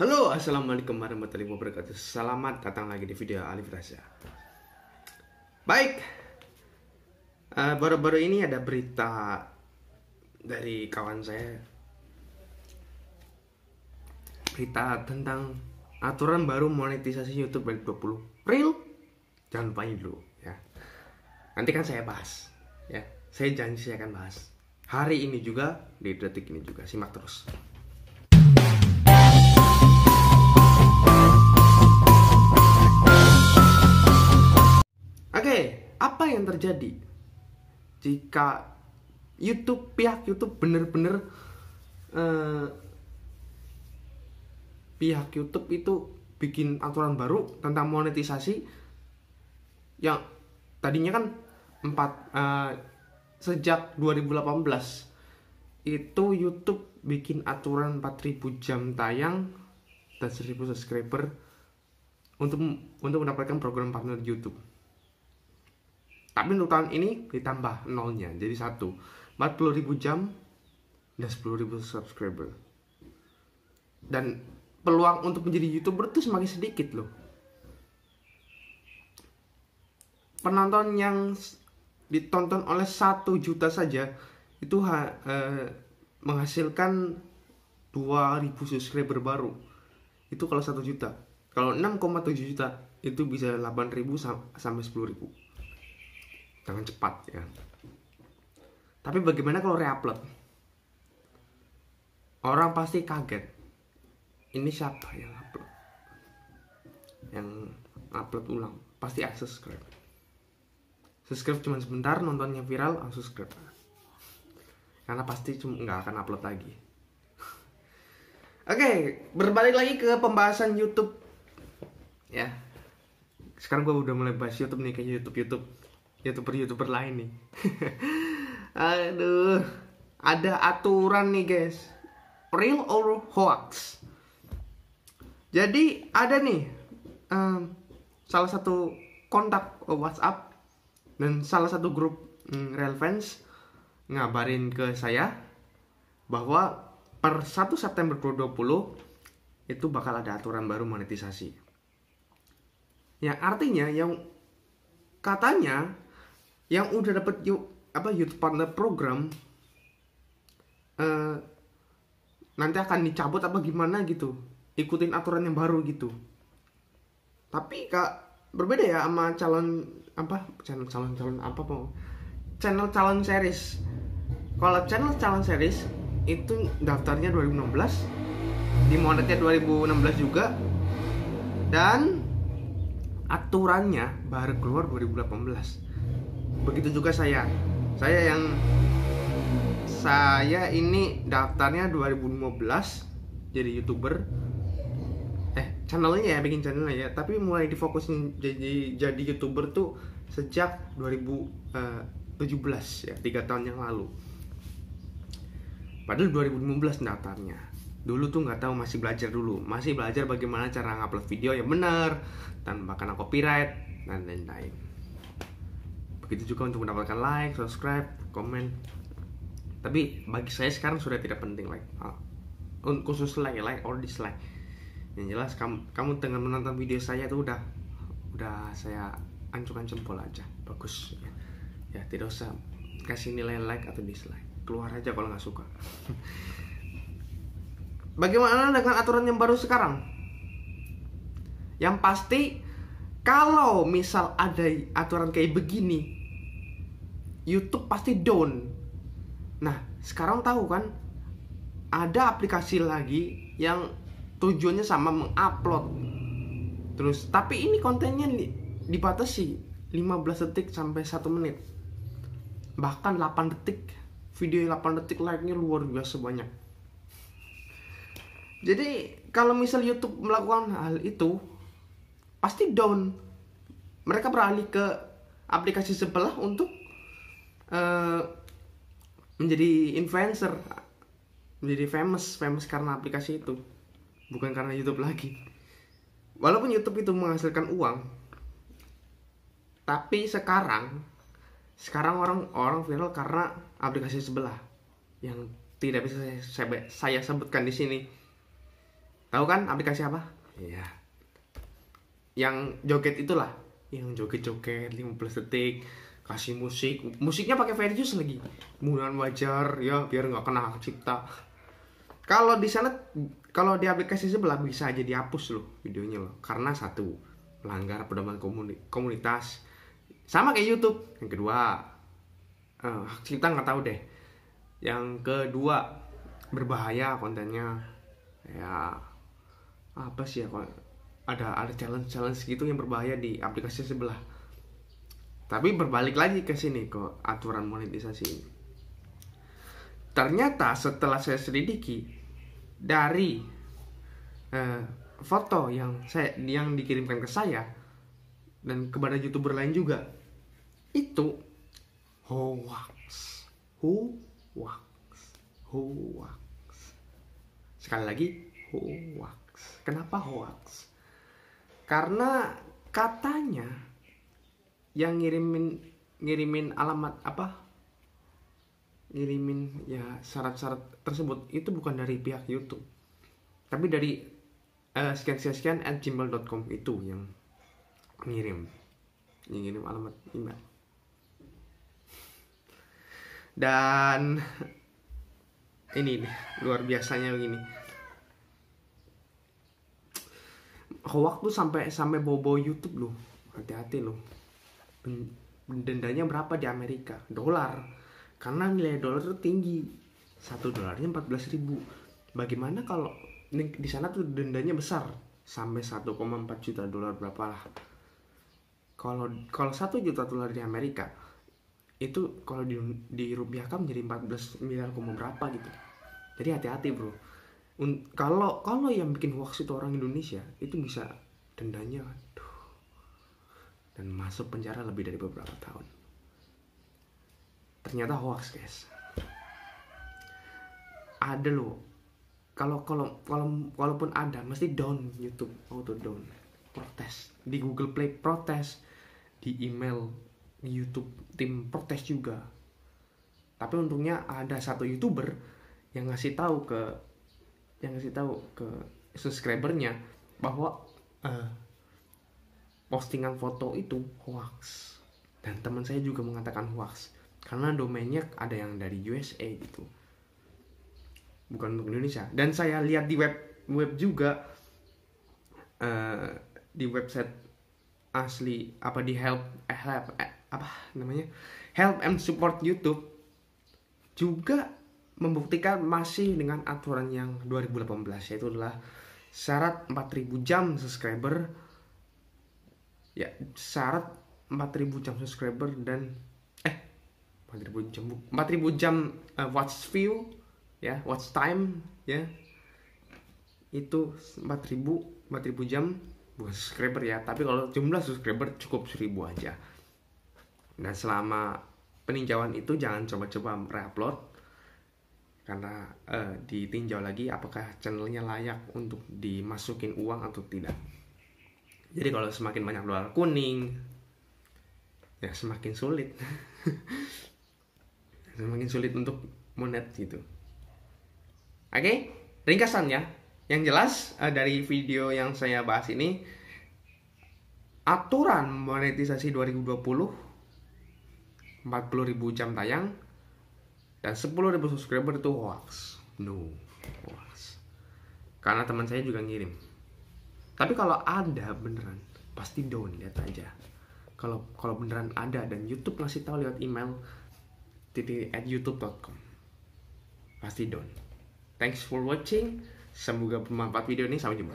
Halo, assalamualaikum warahmatullahi wabarakatuh. Selamat datang lagi di video Alif Rasya. Baik, Eh, baru-baru ini ada berita dari kawan saya. Berita tentang aturan baru monetisasi YouTube bagi 20 Real. Jangan lupa ini dulu ya. Nanti kan saya bahas ya. Saya janji saya akan bahas. Hari ini juga di detik ini juga simak terus. Apa yang terjadi jika YouTube pihak YouTube bener-bener eh, pihak YouTube itu bikin aturan baru tentang monetisasi yang tadinya kan empat eh, sejak 2018 itu YouTube bikin aturan 4000 jam tayang dan 1000 subscriber untuk untuk mendapatkan program partner YouTube. Tapi untuk tahun ini ditambah nolnya jadi satu 40.000 jam dan 10.000 subscriber. Dan peluang untuk menjadi youtuber itu semakin sedikit loh. Penonton yang ditonton oleh satu juta saja itu ha- eh, menghasilkan 2000 subscriber baru. Itu kalau satu juta. Kalau 6,7 juta itu bisa 8.000 sam- sampai 10.000 dengan cepat ya. Tapi bagaimana kalau reupload? Orang pasti kaget. Ini siapa yang upload? Yang upload ulang pasti unsubscribe. Subscribe cuma sebentar, nontonnya viral, unsubscribe. Karena pasti cuma nggak akan upload lagi. Oke, berbalik lagi ke pembahasan YouTube. Ya, sekarang gue udah mulai bahas YouTube nih kayak YouTube YouTube youtuber youtuber lain nih. Aduh ada aturan nih guys. Real or hoax? Jadi ada nih em, salah satu kontak WhatsApp dan salah satu grup real fans ngabarin ke saya bahwa per 1 September 2020 itu bakal ada aturan baru monetisasi. Yang artinya yang katanya yang udah dapet yu- apa YouTube Partner Program eh, nanti akan dicabut apa gimana gitu. Ikutin aturan yang baru gitu. Tapi kak berbeda ya sama calon apa channel calon calon apa po channel calon series. Kalau channel calon series itu daftarnya 2016 di monetnya 2016 juga. Dan aturannya baru keluar 2018 begitu juga saya. Saya yang saya ini daftarnya 2015 jadi youtuber. Eh channelnya ya bikin channelnya ya tapi mulai difokusin jadi jadi youtuber tuh sejak 2017 ya tiga tahun yang lalu. Padahal 2015 daftarnya. Dulu tuh nggak tahu masih belajar dulu. Masih belajar bagaimana cara ngupload video yang benar. Tanpa kena copyright dan lain-lain begitu juga untuk mendapatkan like, subscribe, komen. Tapi bagi saya sekarang sudah tidak penting like, Ah, khusus like, like or dislike. Yang jelas kamu, kamu dengan menonton video saya itu udah, udah saya ancurkan jempol aja, bagus. Ya tidak usah kasih nilai like atau dislike, keluar aja kalau nggak suka. Bagaimana dengan aturan yang baru sekarang? Yang pasti kalau misal ada aturan kayak begini, YouTube pasti down. Nah, sekarang tahu kan ada aplikasi lagi yang tujuannya sama mengupload. Terus, tapi ini kontennya di- dibatasi 15 detik sampai 1 menit. Bahkan 8 detik. Video 8 detik like-nya luar biasa banyak. Jadi, kalau misal YouTube melakukan hal itu, pasti down. Mereka beralih ke aplikasi sebelah untuk eh, menjadi influencer, menjadi famous, famous karena aplikasi itu, bukan karena YouTube lagi. Walaupun YouTube itu menghasilkan uang, tapi sekarang, sekarang orang orang viral karena aplikasi sebelah yang tidak bisa saya, saya, saya sebutkan di sini. tahu kan aplikasi apa iya yang joget itulah yang joget-joget 15 detik kasih musik. Musiknya pakai Verius lagi. Menggunakan wajar ya biar nggak kena hak cipta. Kalau di sana kalau di aplikasi sebelah bisa aja dihapus loh videonya loh. Karena satu melanggar pedoman komuni komunitas. Sama kayak YouTube. Yang kedua eh, hak cipta nggak tahu deh. Yang kedua berbahaya kontennya. Ya apa sih ya ada ada challenge challenge gitu yang berbahaya di aplikasi sebelah tapi berbalik lagi ke sini ke aturan monetisasi ini. Ternyata setelah saya selidiki dari eh, foto yang saya yang dikirimkan ke saya dan kepada youtuber lain juga itu hoax. Hoax. Hoax. Sekali lagi hoax. Kenapa hoax? Karena katanya yang ngirimin ngirimin alamat apa? Ngirimin ya syarat-syarat tersebut itu bukan dari pihak YouTube. Tapi dari uh, sekian sekian sekian at gmail.com itu yang ngirim. Yang ngirim alamat email. Dan ini nih, luar biasanya begini. Hoax tuh sampai sampai bobo YouTube loh. Hati-hati loh dendanya berapa di Amerika? Dolar. Karena nilai dolar itu tinggi. Satu dolarnya 14 ribu. Bagaimana kalau di sana tuh dendanya besar? Sampai 1,4 juta dolar berapa lah. Kalau kalau satu juta dolar di Amerika itu kalau di, rupiah kan menjadi 14 miliar koma berapa gitu. Jadi hati-hati bro. Kalau kalau yang bikin hoax itu orang Indonesia itu bisa dendanya aduh, dan masuk penjara lebih dari beberapa tahun. Ternyata hoax guys. Ada loh. Kalau kalau kalau walaupun ada mesti down YouTube auto down. Protes. Di Google Play protes. Di email di YouTube tim protes juga. Tapi untungnya ada satu youtuber yang ngasih tahu ke yang ngasih tahu ke subscribernya bahwa uh, postingan foto itu hoax. Dan teman saya juga mengatakan hoax. Karena domainnya ada yang dari USA gitu. Bukan untuk Indonesia. Dan saya lihat di web web juga uh, di website asli apa di help eh, help eh, apa namanya? Help and support YouTube juga membuktikan masih dengan aturan yang 2018 yaitu adalah syarat 4000 jam subscriber ya syarat 4000 jam subscriber dan 4000 jam 4000 jam uh, watch view ya watch time ya itu 4000 4000 jam bukan subscriber ya. Tapi kalau jumlah subscriber cukup 1000 aja. Dan selama peninjauan itu jangan coba-coba reupload karena uh, ditinjau lagi apakah channelnya layak untuk dimasukin uang atau tidak jadi kalau semakin banyak dolar kuning ya semakin sulit. Semakin sulit untuk monet gitu. Oke okay? ringkasannya yang jelas uh, dari video yang saya bahas ini aturan monetisasi 2020 40.000 jam tayang dan 10.000 subscriber itu hoax. No hoax. Karena teman saya juga ngirim tapi kalau ada beneran pasti down lihat aja. Kalau kalau beneran ada dan YouTube ngasih tahu lewat email titik at youtube.com pasti down thanks for watching. Semoga bermanfaat video ini. Sampai jumpa